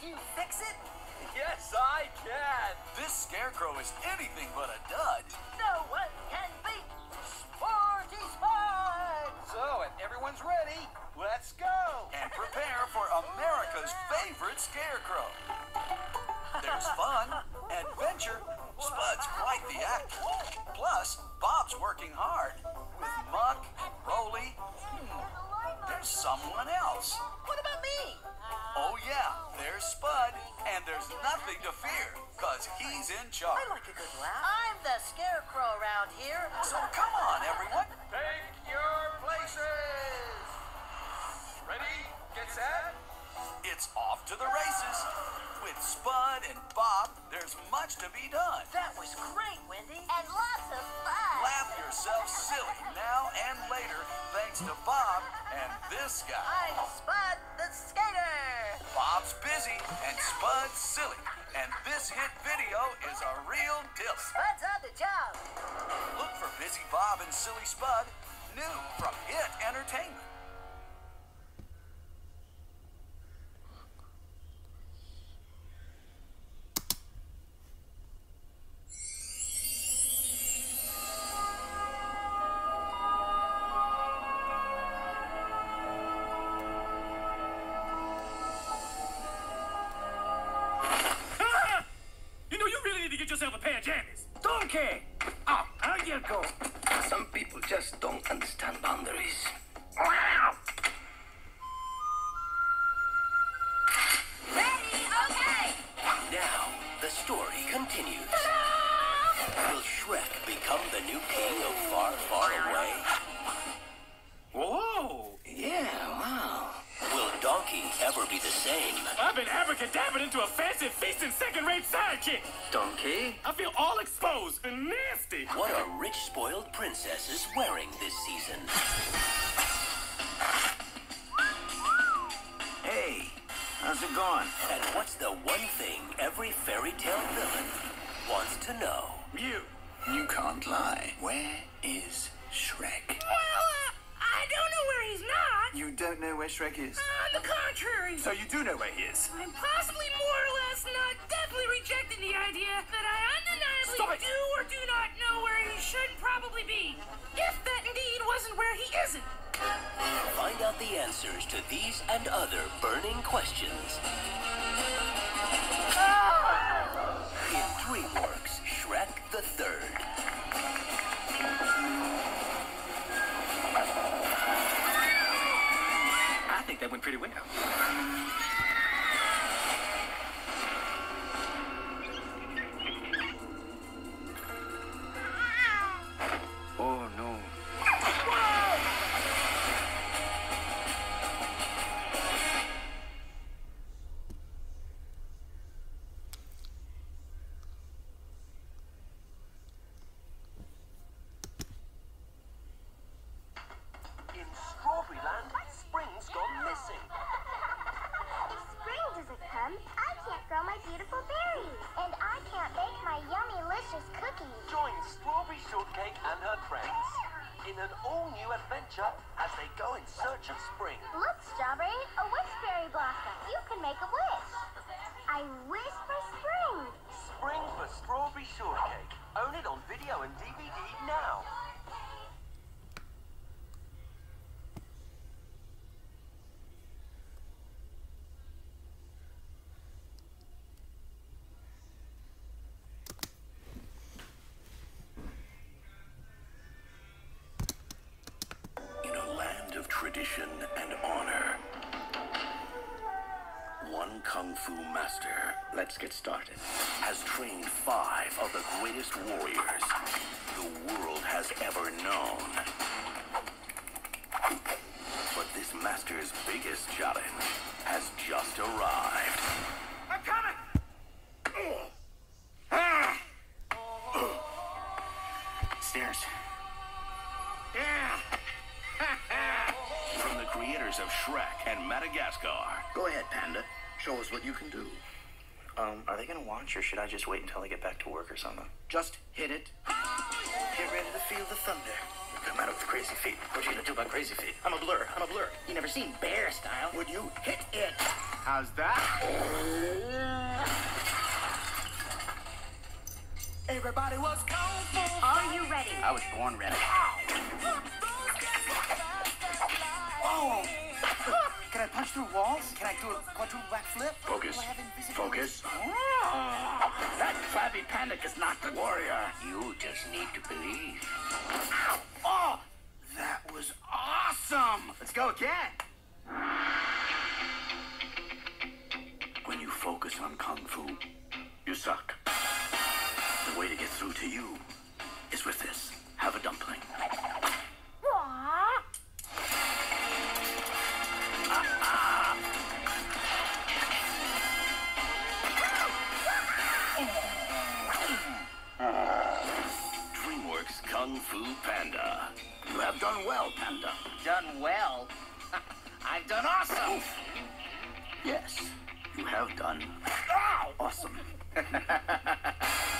Can you fix it? Yes, I can. This scarecrow is anything but a dud. No one can beat Sporty Spud. So, if everyone's ready, let's go. And prepare for America's favorite scarecrow. There's fun, adventure. Spud's quite the actor. Plus, Bob's working hard. With Muck, Roly. Hmm, there's someone else. What about me? Yeah, there's Spud. And there's nothing to fear, because he's in charge. I like a good laugh. I'm the scarecrow around here. So come on, everyone. Take your places. Ready? Get set. It's off to the races. With Spud and Bob, there's much to be done. That was great, Wendy. And lots of fun. Laugh yourself silly now and later to Bob and this guy. I'm Spud the skater. Bob's busy and Spud's silly. And this hit video is a real deal. Spud's on the job. Look for Busy Bob and Silly Spud, new from Hit Entertainment. Jammies. Donkey! Oh, how you go? Some people just don't understand boundaries. Ready? Okay. Now, the story continues. Will Shrek become the new king of far, far away? Whoa! Yeah, wow. Will Donkey ever be the same? I've been abracadabraed into a fancy feasting second-rate sidekick. Donkey? I feel all exposed and nasty. What are rich, spoiled princesses wearing this season? Hey, how's it going? And what's the one thing every fairy tale villain wants to know? You. You can't lie. Where is Shrek? Well, uh, I don't know where he's not. You don't know where Shrek is? Ah, on the contrary. So you do know where he is? I'm possibly more or less not definitely rejecting the idea that I undeniably Stop it. do or do not know where he should probably be. If that indeed wasn't where he isn't. Find out the answers to these and other burning questions ah! in DreamWorks Shrek the Third. Think that went pretty well. Gone missing. If spring doesn't come, I can't grow my beautiful berries. And I can't bake my yummy, delicious cookies. Join Strawberry Shortcake and her friends in an all-new adventure as they go in search of spring. Look, Strawberry, a wishberry blossom. You can make a wish. I wish for spring. Spring for Strawberry Shortcake. Own it on video and DVD tradition and honor, one kung fu master Let's get started. has trained five of the greatest warriors the world has ever known. But this master's biggest challenge has just arrived. I'm coming. Stairs. Creators of Shrek and Madagascar, Go ahead, Panda. Show us what you can do. Um, are they gonna watch or should I just wait until I get back to work or something? Just hit it. Get ready to feel the thunder. Come out with the crazy feet. What you gonna do about crazy feet? I'm a blur. I'm a blur. You never seen bear style. Would you hit it? How's that? Everybody was kung fu. Are you ready? I was born ready. Oh! Can I punch through walls? Can I do a quadruple backflip? Focus. Do I have invisible- Focus. Ah! That flabby panic is not the warrior. You just need to believe. Oh! That was awesome! Let's go again! When you focus on kung fu, you suck. The way to get through to you done well. I've done awesome! Yes, you have done awesome.